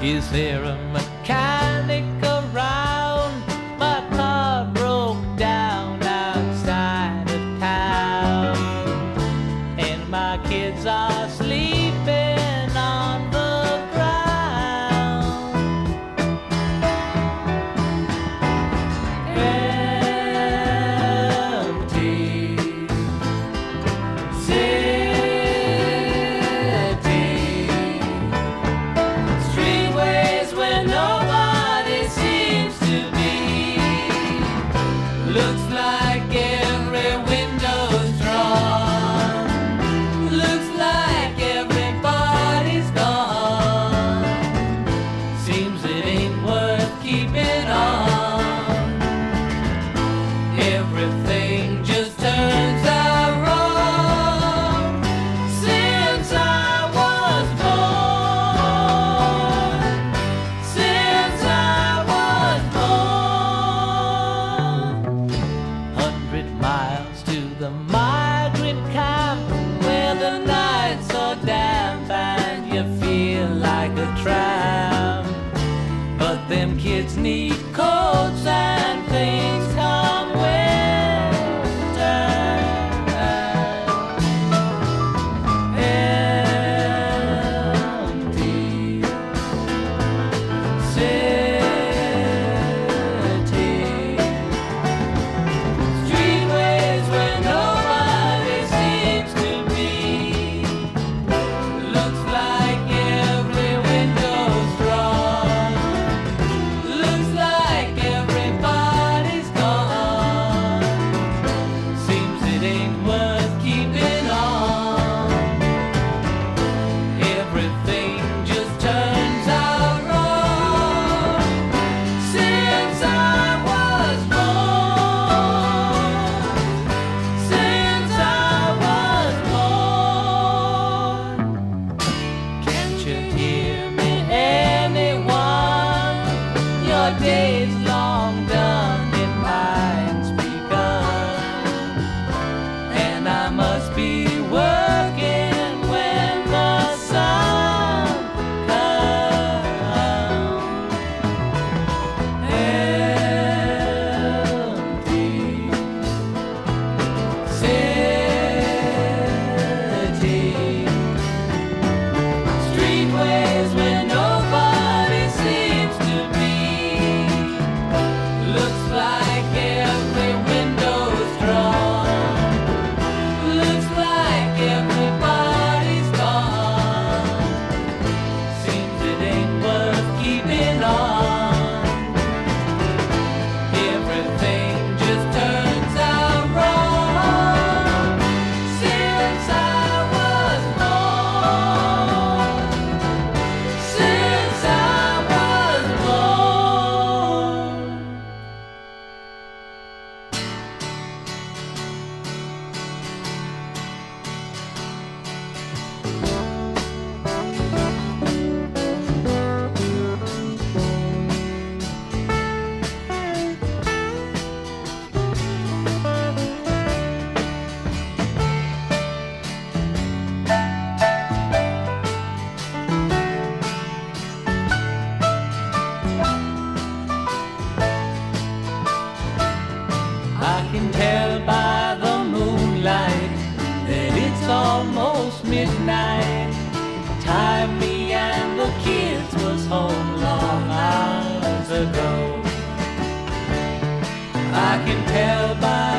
Is there a mechanic? everything just turns out since I was born. Since I was born, hundred miles to the migrant camp where the nights are damp and you feel like a tramp. But them kids need coats and almost midnight. Time me and the kids was home long hours ago. I can tell by